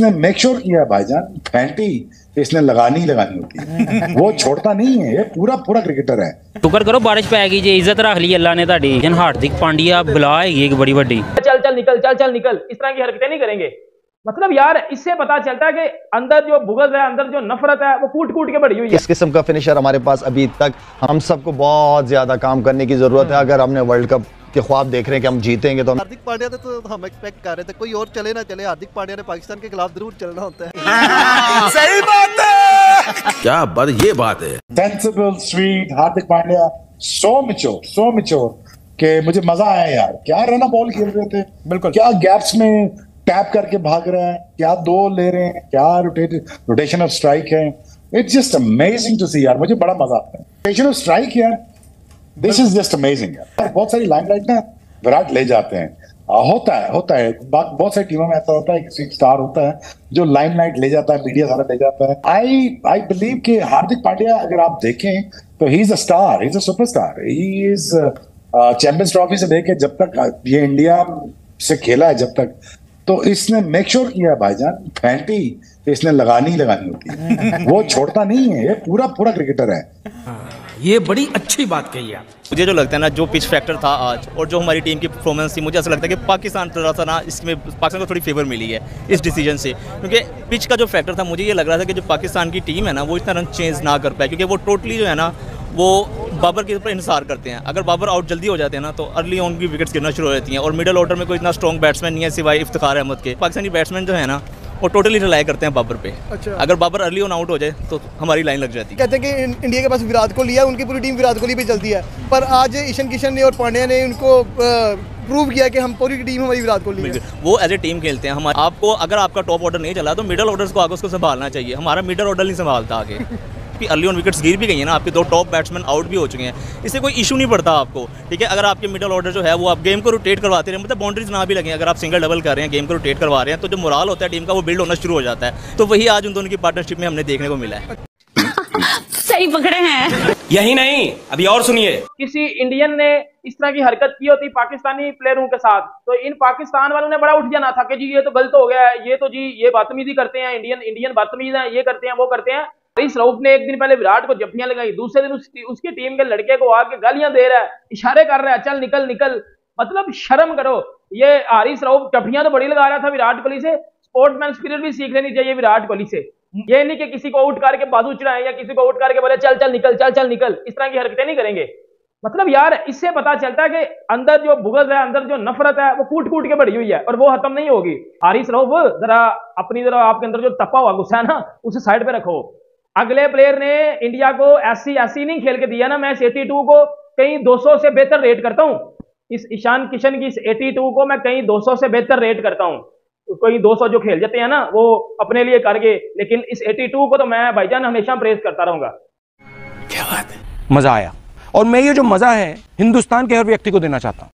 इसने make sure किया भाईजान फैंटी इसने लगानी ही लगानी होती है। वो छोड़ता नहीं है ये पूरा पूरा क्रिकेटर है। टुकर करो बारिश पे आएगी जी इज़्ज़त रख ली अल्लाह ने ताड़ी। जन हार्दिक पांड्या बुला है एक बड़ी बड़ी चल चल निकल चल चल निकल। इस तरह की हरकतें नहीं करेंगे। मतलब यार इससे पता चलता है कि अंदर जो भुगत है अंदर जो नफरत है वो कूट कूट के बढ़ी हुई है। इस किस्म का फिनिशर हमारे पास अभी तक हम सबको बहुत ज़्यादा काम करने की ज़रूरत है। हम्म। अगर हमने वर्ल्ड कप के ख्वाब देख रहे हैं कि हम जीतेंगे तो हार्दिक पांड्या तो हम एक्सपेक्ट कर रहे थे कोई और चले ना चले हार्दिक पांड्या ने पाकिस्तान के खिलाफ ज़रूर चलना होता है। सही बात है। क्या बात ये बात है। Sensible sweet Hardik Pandya so mature so mature कि मुझे मज़ा आया यार। क्या रन बॉल खेल रहे थे? बिल्कुल। क्या गैप्स में टैप करके भाग रहे हैं? क्या दो ले रहे हैं? क्या रोटेट रोटेशन ऑफ़ स्ट्राइक है? It's just amazing to see यार मुझे बड़ा मज़ा आता है। रोटेशन ऑफ़ स्ट्राइक यार दिस इज़ जस्ट अमेजिंग बहुत सारी लाइमलाइट ना विराट ले जाते हैं। होता है होता है। बा- बहुत सारी टीमों में ऐसा होता है किसी स्टार होता है जो लाइमलाइट ले जाता है मीडिया सारा ले जाता है। आई आई बिलीव कि हार्दिक पांड्या अगर आप देखें तो he is a star he is a superstar he is champions trophy से लेके जब तक ये इंडिया से खेला है जब तक तो इसने मेक श्योर sure किया भाईजान फैंटी इसने लगानी ही लगानी होती है। वो छोड़ता नहीं है ये पूरा पूरा क्रिकेटर है। ये बड़ी अच्छी बात कही आप। मुझे जो लगता है ना, जो पिच फैक्टर था आज और जो हमारी टीम की परफॉर्मेंस थी, मुझे ऐसा लगता है कि पाकिस्तान थोड़ा सा ना इसमें, पाकिस्तान को थोड़ी फेवर मिली है इस डिसीज़न से। क्योंकि पिच का जो फैक्टर था, मुझे ये लग रहा था कि जो पाकिस्तान की टीम है ना, वो इतना रन चेंज ना कर पाए, क्योंकि वो टोटली जो है ना, वो बाबर के ऊपर इंसार करते हैं। अगर बाबर आउट जल्दी हो जाते हैं ना तो अर्ली ऑन की विकेट्स गिरना शुरू हो जाती हैं और मिडल ऑर्डर में कोई इतना स्ट्रॉन्ग बैट्समैन नहीं है सिवाय इफ्तार अहमद के। पाकिस्तानी बैट्समैन जो है ना वो टोटली रिलाई करते हैं बाबर पे। अच्छा। अगर बाबर अर्ली ऑन आउट हो जाए तो हमारी लाइन लग जाती। है कहते हैं कि इंडिया के पास विराट कोहली है उनकी पूरी टीम विराट कोहली पे चलती है। पर आज ईशन किशन ने और पांड्या ने उनको प्रूव किया कि हम पूरी टीम हमारी विराट कोहली है। वो एज ए टीम खेलते हैं। हमारे आपको अगर आपका टॉप ऑर्डर नहीं चला तो मिडल ऑर्डर को आगे उसको संभालना चाहिए। हमारा मिडल ऑर्डर नहीं संभालता आगे। कि अर्ली ऑन विकेट्स गिर भी गई है ना आपके दो टॉप बैट्समैन आउट भी हो चुके हैं। इससे कोई इशू नहीं पड़ता आपको ठीक है? अगर आपके मिडल ऑर्डर जो है वो आप गेम को रोटेट करवाते रहे मतलब बाउंड्रीज ना भी लगे अगर आप सिंगल डबल कर रहे हैं गेम को रोटेट करवा रहे हैं तो जो मोराल होता है टीम का वो बिल्ड होना शुरू हो जाता है। तो वही आज उन दोनों की पार्टनरशिप में हमने देखने को मिला है। सही पकड़े हैं। यही नहीं अभी और सुनिए। किसी इंडियन ने इस तरह की हरकत की होती पाकिस्तानी प्लेयरों के साथ तो इन पाकिस्तान वालों ने बड़ा उठ जाना था कि जी ये तो गलत हो गया है ये तो जी ये बदतमीजी करते हैं इंडियन इंडियन बदतमीज हैं ये करते हैं वो करते हैं। हरीश रऊफ ने एक दिन पहले विराट को जफ्फियाँ लगाई दूसरे दिन उस, उसकी टीम के लड़के को आके गालियाँ दे रहा है इशारे कर रहा है चल निकल निकल। मतलब शर्म करो। ये हरीश रऊफ जफ्फियाँ तो बड़ी लगा रहा था विराट कोहली से। स्पोर्ट्समैन स्पिरिट भी सीख लेनी चाहिए विराट कोहली से। ये नहीं कि किसी को आउट करके बाजू चढ़ाएँ या किसी को आउट करके बोले चल चल निकल चल चल निकल। इस तरह की हरकतें नहीं करेंगे। मतलब यार इससे पता चलता है कि अंदर जो बुगज है अंदर जो नफरत है वो कूट कूट के बढ़ी हुई है और वो खत्म नहीं होगी। हारिस रऊफ जरा अपनी जरा आपके अंदर जो तपा हुआ गुस्सा है ना उसे साइड पे रखो। अगले प्लेयर ने इंडिया को ऐसी ऐसी नहीं खेल के दिया ना, मैं इस 82 को कहीं 200 से बेहतर रेट करता हूँ। इस ईशान किशन की इस 82 को मैं कहीं 200 से बेहतर रेट करता हूँ। कोई 200 जो खेल जाते हैं ना, वो अपने लिए करके, लेकिन इस 82 को तो मैं भाईजान हमेशा प्रेस करता रहूँगा। क्या बात है? मज़ा आया। और मैं ये जो मज़ा है, हिंदुस्तान के हर व्यक्ति को देना चाहता हूँ।